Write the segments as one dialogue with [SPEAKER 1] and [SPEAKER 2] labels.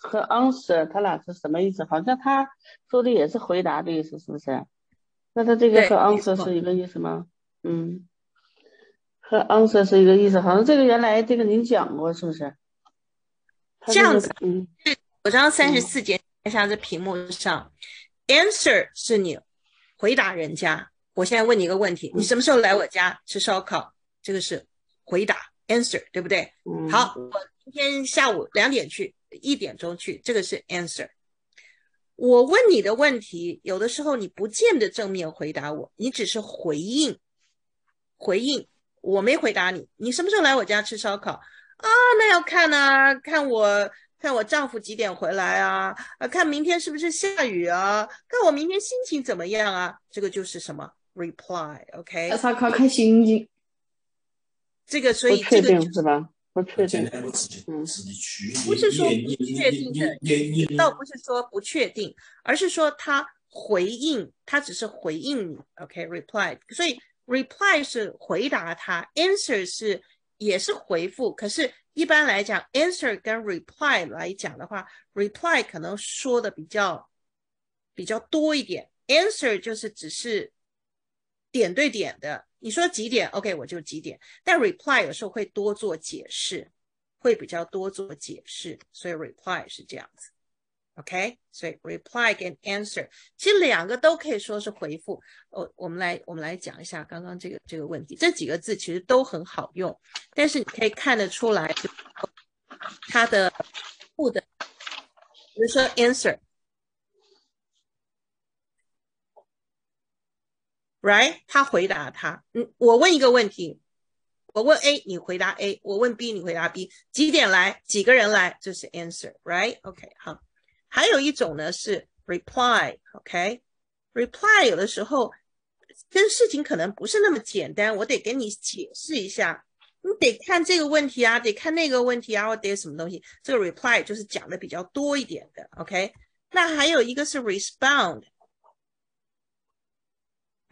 [SPEAKER 1] 和 answer 它俩是什么意思？好像他说的也是回答的意思，是不是？那他这个和 answer 是一个意思吗？嗯，和 answer 是一个意思，好像这个原来这个您讲过，是不是？
[SPEAKER 2] 这样子，嗯，九章三十四节，看下这屏幕上，answer 是你回答人家。我现在问你一个问题，你什么时候来我家吃烧烤？这个是回答 answer，对不对？好，我今天下午两点去，一点钟去，这个是 answer。我问你的问题，有的时候你不见得正面回答我，你只是回应，回应，我没回答你。你什么时候来我家吃烧烤啊？那要看呢，看我看我丈夫几点回来啊？啊，看明天是不是下雨啊？看我明天心情怎么样啊？这个就是什么？reply，OK，
[SPEAKER 1] 那烧烤看心情，
[SPEAKER 2] 这个所以这个
[SPEAKER 1] 是吧？不确定，
[SPEAKER 2] 嗯，不是说不确定的，倒不是说不确定，而是说他回应，他只是回应你，OK，reply，所以 reply 是回答他，answer 是也是回复，可是一般来讲，answer 跟 reply 来讲的话，reply 可能说的比较比较多一点，answer 就是只是。点对点的，你说几点？OK，我就几点。但 reply 有时候会多做解释，会比较多做解释，所以 reply 是这样子。OK，所以 reply 跟 answer 其实两个都可以说是回复。我我们来我们来讲一下刚刚这个这个问题。这几个字其实都很好用，但是你可以看得出来，它的复的，比如说 answer。Right，他回答他，嗯，我问一个问题，我问 A，你回答 A，我问 B，你回答 B，几点来，几个人来，这是 answer，right？OK，好，还有一种呢是 reply，OK，reply 有的时候跟事情可能不是那么简单，我得跟你解释一下，你得看这个问题啊，得看那个问题啊，我得什么东西，这个 reply 就是讲的比较多一点的，OK，那还有一个是 respond。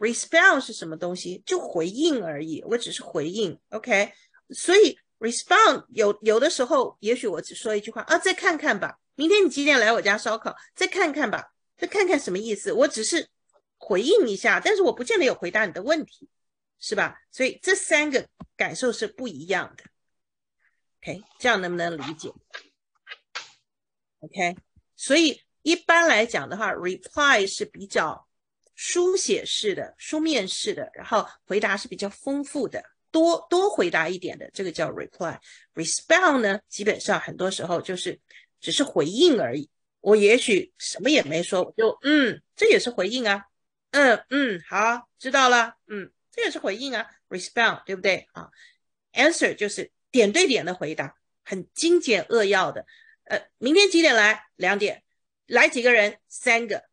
[SPEAKER 2] Respond 是什么东西？就回应而已，我只是回应，OK。所以 respond 有有的时候，也许我只说一句话啊，再看看吧。明天你几点来我家烧烤？再看看吧，再看看什么意思？我只是回应一下，但是我不见得有回答你的问题，是吧？所以这三个感受是不一样的，OK。这样能不能理解？OK。所以一般来讲的话，reply 是比较。书写式的、书面式的，然后回答是比较丰富的，多多回答一点的，这个叫 reply。respond 呢，基本上很多时候就是只是回应而已。我也许什么也没说，我就嗯，这也是回应啊，嗯嗯，好，知道了，嗯，这也是回应啊，respond 对不对啊？answer 就是点对点的回答，很精简扼要的。呃，明天几点来？两点。来几个人？三个。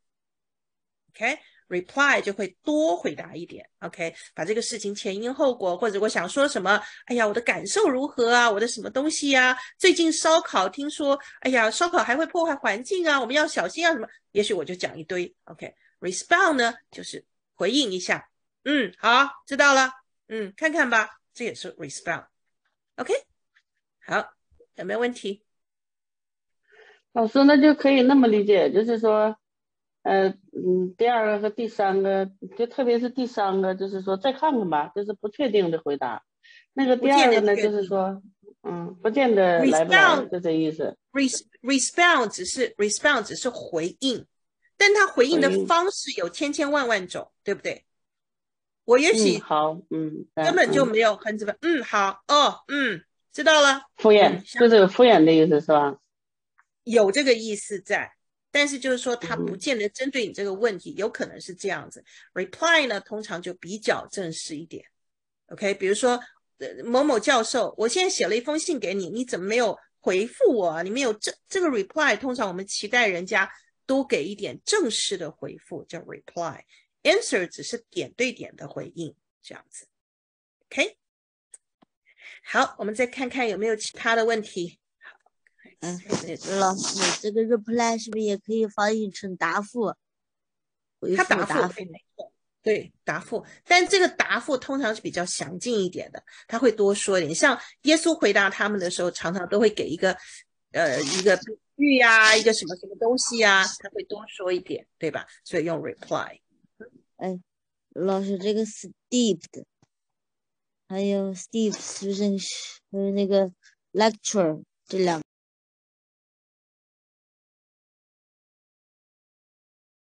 [SPEAKER 2] OK。Reply 就会多回答一点，OK，把这个事情前因后果，或者我想说什么，哎呀，我的感受如何啊？我的什么东西呀？最近烧烤，听说，哎呀，烧烤还会破坏环境啊，我们要小心啊，什么？也许我就讲一堆，OK，respond 呢就是回应一下，嗯，好，知道了，嗯，看看吧，这也是 respond，OK，好，有没有问题？
[SPEAKER 1] 老师，那就可以那么理解，就是说。呃嗯，第二个和第三个，就特别是第三个，就是说再看看吧，就是不确定的回答。那个第二个呢，就是说，嗯，不见得来不来，就这意思。
[SPEAKER 2] respond 只是 respond 只是回应，但他回应的方式有千千万万种，对不对？我也许
[SPEAKER 1] 好，嗯，
[SPEAKER 2] 根本就没有很怎么，嗯，好，哦，嗯，知道了。
[SPEAKER 1] 敷衍，就是有敷衍的意思，是吧？
[SPEAKER 2] 有这个意思在。但是就是说，他不见得针对你这个问题，有可能是这样子。Reply 呢，通常就比较正式一点。OK，比如说某某教授，我现在写了一封信给你，你怎么没有回复我？你没有这这个 Reply，通常我们期待人家多给一点正式的回复，叫 Reply。Answer 只是点对点的回应，这样子。OK，好，我们再看看有没有其他的问题。
[SPEAKER 3] 嗯，老师，这个 reply 是不是也可以翻译成答复？
[SPEAKER 2] 他答复，对，答复。但这个答复通常是比较详尽一点的，他会多说一点。像耶稣回答他们的时候，常常都会给一个呃一个比喻呀，一个什么什么东西呀，他会多说一点，对吧？所以用 reply。
[SPEAKER 3] 哎，老师，这个 steeped，还有 steep 是不是还有那个 lecture 这两？